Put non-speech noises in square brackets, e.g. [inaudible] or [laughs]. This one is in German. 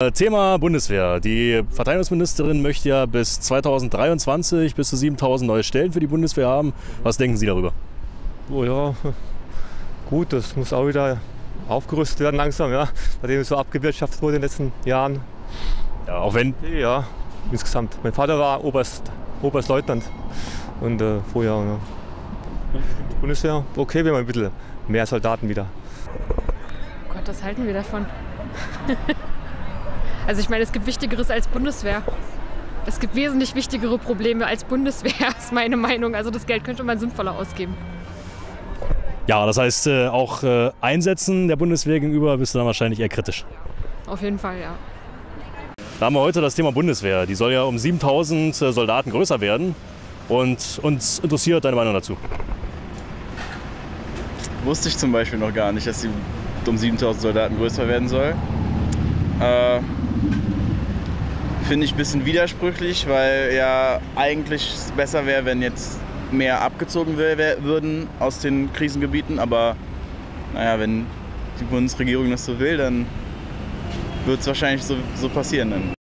Äh, Thema Bundeswehr. Die Verteidigungsministerin möchte ja bis 2023 bis zu 7000 neue Stellen für die Bundeswehr haben. Was denken Sie darüber? Oh ja, gut, das muss auch wieder aufgerüstet werden langsam, ja, nachdem es so abgewirtschaftet wurde in den letzten Jahren. Ja, auch wenn. Ja, insgesamt. Mein Vater war Oberst, Oberstleutnant und äh, vorher. Ja. Bundeswehr, okay, wir haben ein bisschen mehr Soldaten wieder. Oh Gott, was halten wir davon? [laughs] also ich meine, es gibt Wichtigeres als Bundeswehr. Es gibt wesentlich wichtigere Probleme als Bundeswehr, [laughs] ist meine Meinung. Also das Geld könnte man sinnvoller ausgeben. Ja, das heißt, äh, auch äh, Einsätzen der Bundeswehr gegenüber bist du dann wahrscheinlich eher kritisch. Auf jeden Fall, ja. Da haben wir heute das Thema Bundeswehr. Die soll ja um 7000 äh, Soldaten größer werden. Und uns interessiert deine Meinung dazu. Wusste ich zum Beispiel noch gar nicht, dass sie um 7000 Soldaten größer werden soll. Äh, Finde ich ein bisschen widersprüchlich, weil ja eigentlich es besser wäre, wenn jetzt mehr abgezogen würden aus den Krisengebieten. Aber naja, wenn die Bundesregierung das so will, dann wird es wahrscheinlich so, so passieren. Dann.